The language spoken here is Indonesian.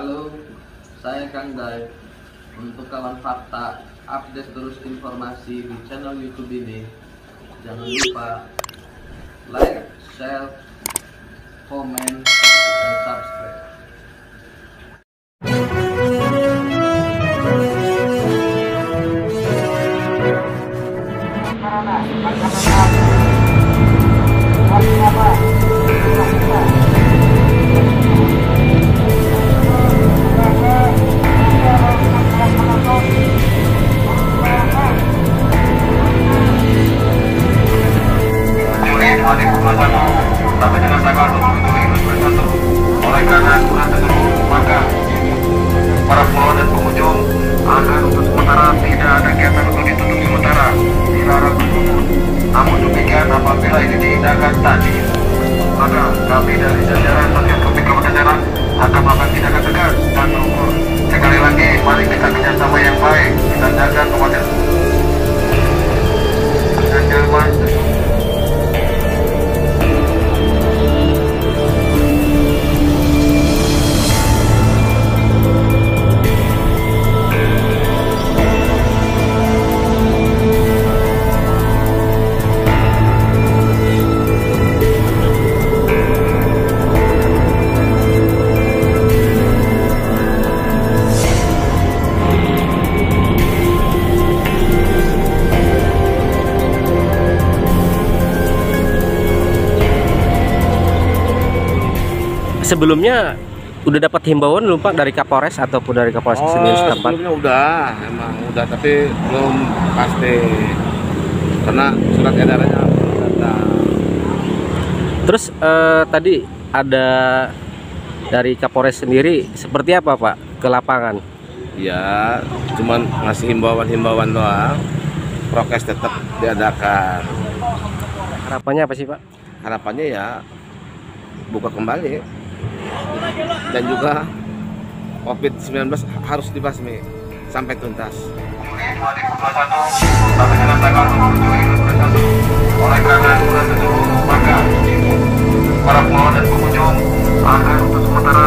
Halo, saya Kang Dai. Untuk kawan fakta, update terus informasi di channel YouTube ini. Jangan lupa like, share, komen, dan subscribe. Sampai dengan tanggal 27 Juli 2021 oleh karena kurang tersebut maka para follower dan pengunjung akan untuk sementara tidak ada kegiatan untuk ditutup sementara. Dilarang namun demikian apabila ini diindahkan tadi maka kami dari jajaran Sebelumnya udah dapat himbauan belum Pak dari Kapolres ataupun dari Kapolres Oh, sendiri setempat? sebelumnya udah, emang udah, tapi belum pasti karena surat edarannya belum datang. Terus eh, tadi ada dari Kapolres sendiri seperti apa Pak ke lapangan? Ya, cuman ngasih himbauan-himbauan doang. Prokes tetap diadakan. Harapannya apa sih Pak? Harapannya ya buka kembali dan juga COVID-19 harus dibasmi sampai tuntas. Juli 2021 sampai dengan tanggal 27 Juli 2021 oleh karena kurang tersebut maka para follower dan pengunjung akan untuk sementara